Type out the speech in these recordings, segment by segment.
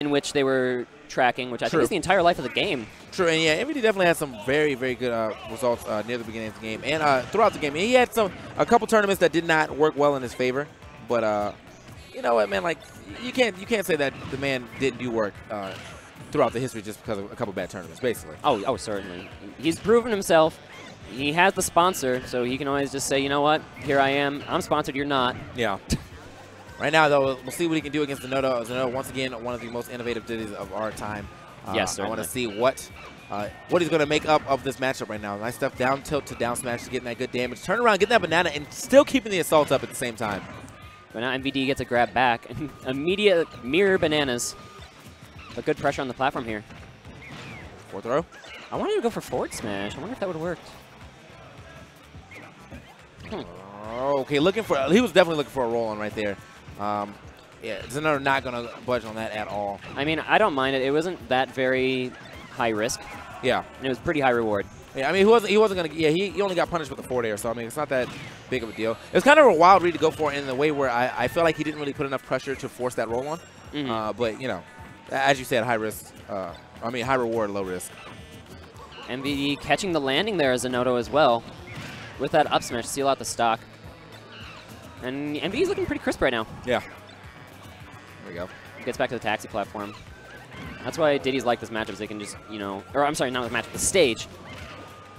in which they were tracking, which I True. think is the entire life of the game. True, and yeah, MVD definitely had some very, very good uh, results uh, near the beginning of the game and uh, throughout the game. And he had some a couple tournaments that did not work well in his favor, but uh, you know what, man? Like you can't you can't say that the man didn't do work uh, throughout the history just because of a couple bad tournaments, basically. Oh, oh, certainly. He's proven himself. He has the sponsor, so he can always just say, you know what, here I am. I'm sponsored, you're not. Yeah. right now, though, we'll see what he can do against Zinoto. Zinoto, once again, one of the most innovative Diddys of our time. Uh, Yes, I want to see what uh, what he's going to make up of this matchup right now. Nice stuff, down tilt to down smash to getting that good damage. Turn around, get that banana, and still keeping the assault up at the same time. But now MVD gets a grab back. and Immediate mirror bananas. But good pressure on the platform here. Fourth throw. I wanted to go for forward smash. I wonder if that would have worked. Oh, okay, looking for. He was definitely looking for a roll on right there. Um, yeah, Zinoto not going to budge on that at all. I mean, I don't mind it. It wasn't that very high risk, Yeah. and it was pretty high reward. Yeah, I mean, he wasn't. He wasn't gonna. Yeah, he, he only got punished with the four there, so I mean, it's not that big of a deal. It was kind of a wild read to go for in the way where I, I feel like he didn't really put enough pressure to force that roll on. Mhm. Uh, but you know, as you said, high risk. Uh, I mean, high reward, low risk. MVD catching the landing there as Zinoto as well. With that up smash, seal out the stock. And MVD's looking pretty crisp right now. Yeah. There we go. Gets back to the taxi platform. That's why Diddy's like this matchup, is they can just, you know, or I'm sorry, not the matchup, the stage.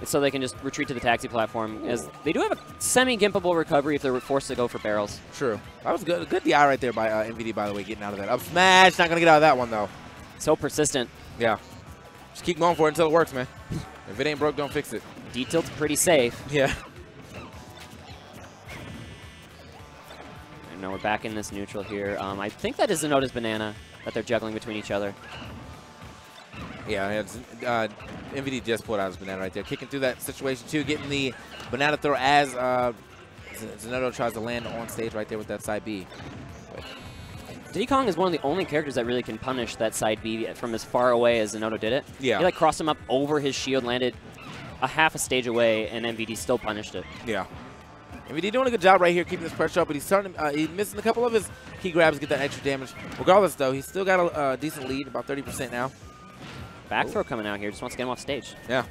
It's so they can just retreat to the taxi platform, as they do have a semi-gimpable recovery if they're forced to go for barrels. True. That was good. Good DI right there by uh, MVD, by the way, getting out of that up smash. Not gonna get out of that one though. So persistent. Yeah. Just keep going for it until it works, man. if it ain't broke, don't fix it. D-tilt's pretty safe. Yeah. And now we're back in this neutral here. Um, I think that is Zinoto's banana that they're juggling between each other. Yeah, it's, uh, MVD just pulled out his banana right there. Kicking through that situation, too. Getting the banana throw as uh, Zinoto tries to land on stage right there with that side B. Diddy Kong is one of the only characters that really can punish that side B from as far away as Zinoto did it. Yeah. He like crossed him up over his shield, landed a half a stage away, and MVD still punished it. Yeah. MVD doing a good job right here, keeping this pressure up, but he's starting. Uh, he's missing a couple of his key grabs to get that extra damage. Regardless, though, he's still got a uh, decent lead, about 30% now. Back throw coming out here, just wants to get him off stage. Yeah.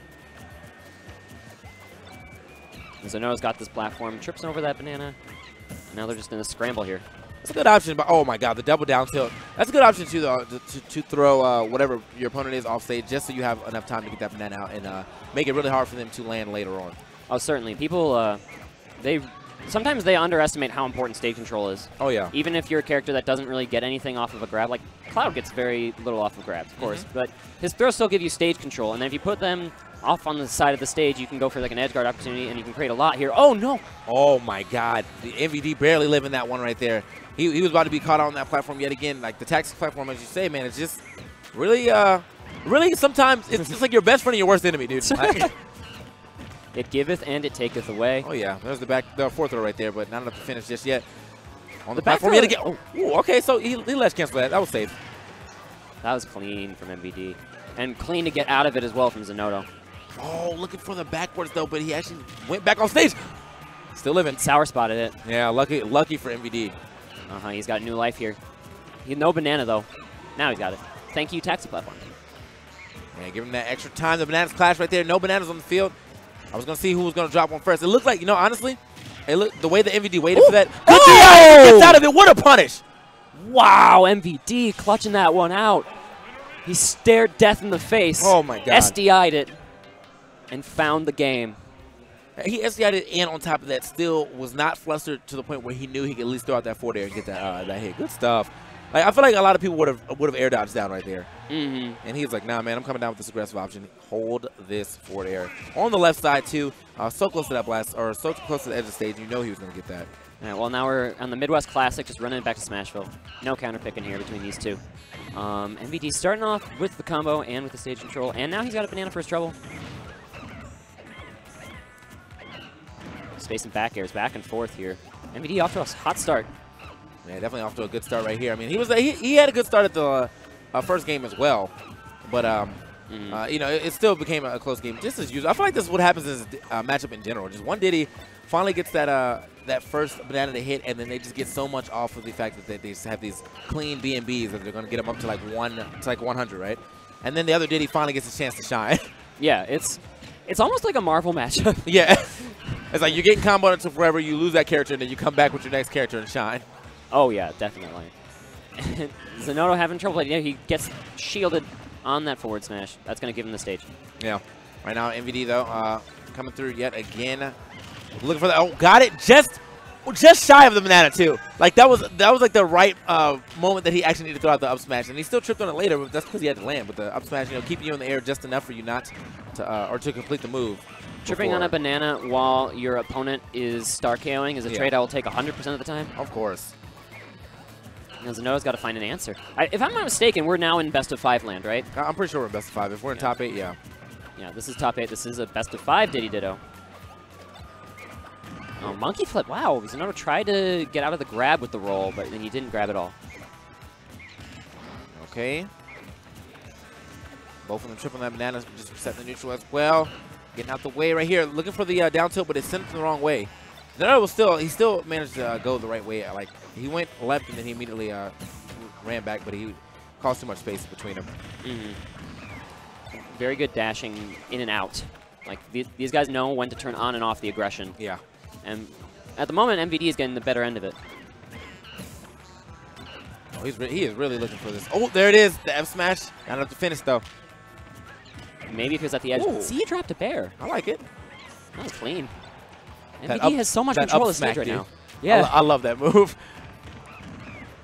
And Zinoto's got this platform, trips over that banana. Now they're just in a scramble here. That's a good option, but oh my god, the double down tilt. That's a good option too, though, to, to, to throw uh, whatever your opponent is off stage, just so you have enough time to get that banana out and uh, make it really hard for them to land later on. Oh, certainly. People, uh, they sometimes they underestimate how important stage control is. Oh yeah. Even if you're a character that doesn't really get anything off of a grab, like Cloud gets very little off of grabs, of course, but his throws still give you stage control. And then if you put them off on the side of the stage, you can go for like an edge guard opportunity, and you can create a lot here. Oh no! Oh my God, the MVD barely living that one right there. He, he was about to be caught on that platform yet again. Like the taxi platform, as you say, man, it's just really, uh, really sometimes it's just like your best friend and your worst enemy, dude. Like- It giveth and it taketh away. oh yeah, there's the back, the fourth throw right there, but not enough to finish just yet. On the, The back platform yet again. Oh, ooh, okay, so he, he ledge cancel that. That was safe. That was clean from MVD. And clean to get out of it as well from Zenodo. Oh, looking for the backwards though, but he actually went back on stage. Still living. Sour spotted it. Yeah, lucky, lucky for MVD. Uh-huh, he's got new life here. He, no banana, though. Now he's got it. Thank you, taxi platform. Yeah, give him that extra time. The bananas clash right there. No bananas on the field. I was gonna see who was gonna drop one first. It looked like, you know, honestly, it looked the way the MVD waited for that. Good Oh! Gets out of it. What a punish! Wow, MVD clutching that one out. He stared death in the face. Oh my God. SDI'd it and found the game. He SDI'd it, and on top of that, still was not flustered to the point where he knew he could at least throw out that four there and get that uh, that hit. Good stuff. Like I feel like a lot of people would have would have air dodged down right there, hmm and he's like, "Nah, man, I'm coming down with this aggressive option. Hold this forward air on the left side too. Uh, so close to that blast, or so close to the edge of the stage. You know he was gonna get that. All right, well, now we're on the Midwest Classic, just running it back to Smashville. No counter picking here between these two. Um, MVD starting off with the combo and with the stage control, and now he's got a banana for his trouble. Space and back airs, back and forth here. MVD off to a hot start. Yeah, definitely off to a good start right here. I mean, he was he, he had a good start at the uh, first game as well, but um, Mhm. uh, you know, it, it still became a, close game just as usual. I feel like this is what happens in this uh, matchup in general. Just one Diddy finally gets that uh that first banana to hit, and then they just get so much off of the fact that they, they just have these clean BNBs that they're going to get them up to like one to like 100, right? And then the other Diddy finally gets a chance to shine. Yeah, it's it's almost like a Marvel matchup. yeah. It's like you're getting comboed until forever, you lose that character, and then you come back with your next character and shine. Oh yeah, definitely. Zinoto having trouble. Yeah, he gets shielded on that forward smash. That's going to give him the stage. Yeah. Right now, MVD, though, uh, coming through yet again. Looking for the oh, got it just just shy of the banana too. Like that was that was like the right uh, moment that he actually needed to throw out the up smash, and he still tripped on it later, but that's because he had to land. But the up smash, you know, keeping you in the air just enough for you not to uh, or to complete the move. Tripping before. on a banana while your opponent is star KOing is a Yeah. trade I will take 100% of the time. Of course. Now Zinoto's got to find an answer. I, if I'm not mistaken, we're now in best of five land, right? I'm pretty sure we're in best of five. If we're in Yeah. top eight, yeah. Yeah, this is top eight. This is a best of five Diddy Ditto. Oh, monkey flip. Wow, Zinoto tried to get out of the grab with the roll, but then he didn't grab at all. Okay. Both of them tripping that banana, just setting the neutral as well. Getting out the way right here, looking for the uh, down tilt, but it's sent the wrong way. No, was still he still managed to uh, go the right way. Like he went left and then he immediately uh, ran back, but he caused too much space between them. Mhm. Very good dashing in and out. Like, these, these guys know when to turn on and off the aggression. Yeah. And at the moment, MVD is getting the better end of it. Oh, he's he is really looking for this. Oh, there it is, the F smash. Not enough to finish though. Maybe if he was at the edge. Ooh. See, he dropped a bear. I like it. That was clean. That MVD up- has so much that control up of the stage right dude. now. Yeah. lo- I love that move.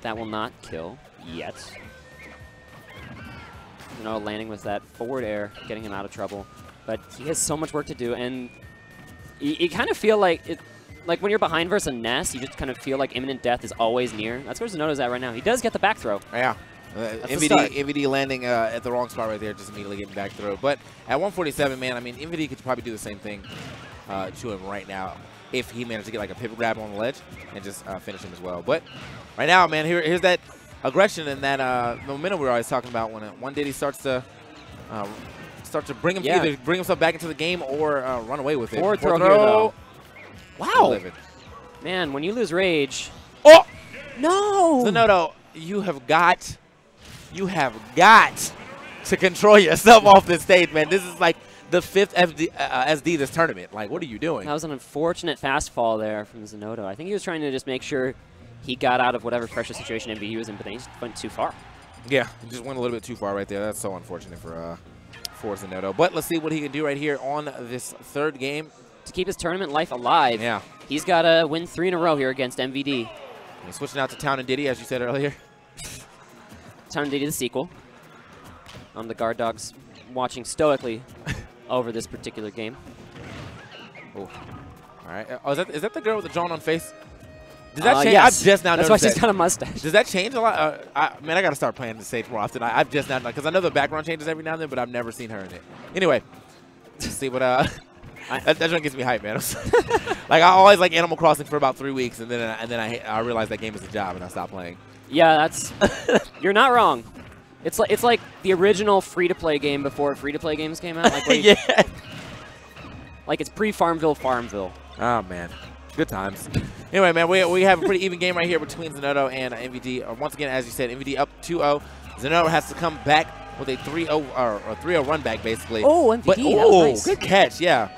That will not kill yet. You know, landing with that forward air, getting him out of trouble. But he has so much work to do, and you, you kind of feel like it. Like when you're behind versus a Ness, you just kind of feel like imminent death is always near. That's where Zinoto's at right now. He does get the back throw. Yeah. Uh, MVD. MVD landing uh, at the wrong spot right there, just immediately getting back throw. But at 147, man, I mean, MVD could probably do the same thing uh, to him right now if he managed to get like a pivot grab on the ledge and just uh, finish him as well. But right now, man, here, here's that aggression and that uh, momentum we are always talking about when uh, one Diddy starts to uh, start to bring him Yeah. either bring himself back into the game or uh, run away with it. Forward Forward throw here. Wow. Man, when you lose rage. Oh! No! Zinoto, you have got, you have got to control yourself off this stage, man. This is like the fifth FD, uh, SD this tournament. Like, what are you doing? That was an unfortunate fast fall there from Zinoto. I think he was trying to just make sure he got out of whatever pressure situation MVD was in, but then he just went too far. Yeah, he just went a little bit too far right there. That's so unfortunate for uh, for Zinoto. But let's see what he can do right here on this third game. To keep his tournament life alive, Yeah, he's got to win three in a row here against MVD. He's switching out to Town and City, as you said earlier. Time to do the sequel. Um, the guard dogs watching stoically over this particular game. Oh, All right. Oh, is that is that the girl with the drawn on face? Does that Uh, change? yes. I've just now That's why she's that. got a mustache. Does that change a lot? Uh, I, man, I got to start playing the stage more often. I, I've just now, because I know the background changes every now and then, but I've never seen her in it. Anyway, let's see what, uh, that, that gets me hype, man. like, I always like Animal Crossing for about three weeks, and then and then I, I realized that game is a job, and I stopped playing. Yeah, that's. you're not wrong. It's like it's like the original free-to-play game before free-to-play games came out. Like, you- yeah. like it's pre-Farmville, Farmville. Oh, man. Good times. Anyway, man, we, we have a pretty even game right here between Zinoto and MVD. Uh, once again, as you said, MVD up 2-0. Zinoto has to come back with a 3-0 or, or 3-0 run back, basically. Oh, MVD, But, oh, nice. good catch, yeah.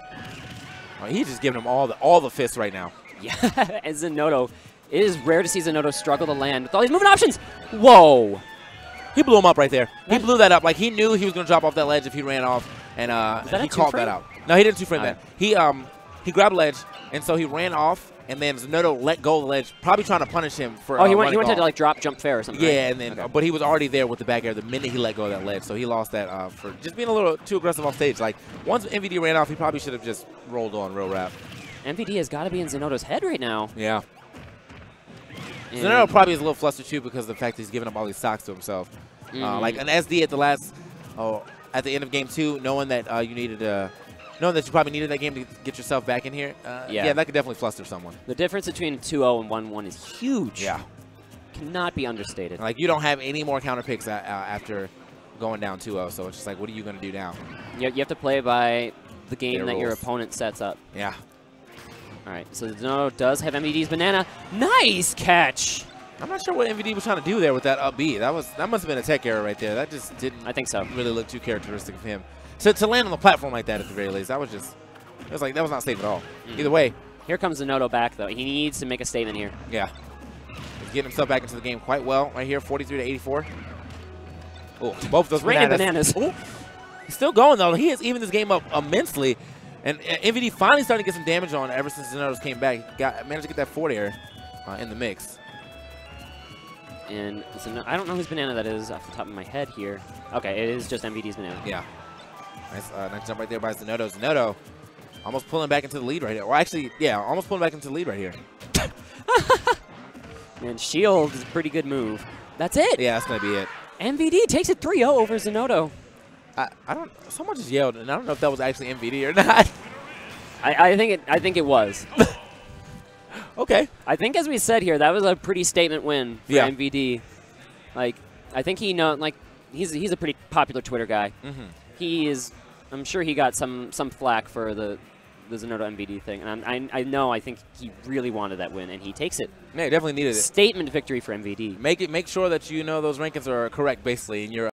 Oh, he's just giving him all the all the fists right now. Yeah, and Zinoto. It is rare to see Zinoto struggle to land with all these movement options. Whoa! He blew him up right there. He blew that up. Like he knew he was going to drop off that ledge if he ran off, and uh, he called two-frame? that out. No, he didn't two frame Alright. that. He um he grabbed ledge, and so he ran off, and then Zinoto let go of the ledge, probably trying to punish him for. Oh, uh, he went. He went to like drop, jump, fair or something. Yeah, right? and then Okay. but he was already there with the back air the minute he let go of that ledge, so he lost that uh, for just being a little too aggressive off stage. Like once MVD ran off, he probably should have just rolled on real rap. MVD has got to be in Zinoto's head right now. Yeah. And- Zinoto probably is a little flustered too because of the fact that he's giving up all these stocks to himself. Uh, Mhm. like an SD at the last, oh, at the end of game two, knowing that uh, you needed uh, knowing that you probably needed that game to get yourself back in here. Uh, Yeah. yeah, that could definitely fluster someone. the difference between 2-0 and 1-1 is huge. Yeah. Cannot be understated. Like you don't have any more counter picks uh, uh, after going down 2-0, so it's just like, what are you going to do now? You, you have to play by the game Their that your opponent sets up. Yeah. All right, so Zinoto does have MVD's banana. Nice catch. I'm not sure what MVD was trying to do there with that up B. That was that must have been a tech error right there. That just didn't I think so. really look too characteristic of him. To, to land on the platform like that at the very least, that was just it was like that was not safe at all. Mm. Either way, Here comes Zinoto back, though. He needs to make a statement here. yeah. He's getting himself back into the game quite well right here, 43 to 84. Oh, both those bananas. bananas. He's still going though. He has even this game up immensely. And MVD finally starting to get some damage on ever since Zinotos came back. Got managed to get that forward air uh, in the mix. And Zeno I don't know whose banana that is off the top of my head here. Okay, it is just MVD's banana. Yeah. Nice, uh, nice jump right there by Zinoto. Zinoto almost pulling back into the lead right here. Or actually, yeah, almost pulling back into the lead right here. And Shield is a pretty good move. That's it. Yeah, that's going to be it. MVD takes it 3-0 over Zinoto. I, I don't. Someone just yelled, and I don't know if that was actually MVD or not. I, I think it. I think it was. okay. I think, as we said here, that was a pretty statement win for Yeah. MVD. Like, I think he know. Like, he's he's a pretty popular Twitter guy. Mm-hmm. He is. I'm sure he got some some flack for the the Zinoto MVD thing, and I'm, I I know. I think he really wanted that win, and he takes it. Yeah, definitely needed it. Statement victory for MVD. Make it. Make sure that you know those rankings are correct, basically, in your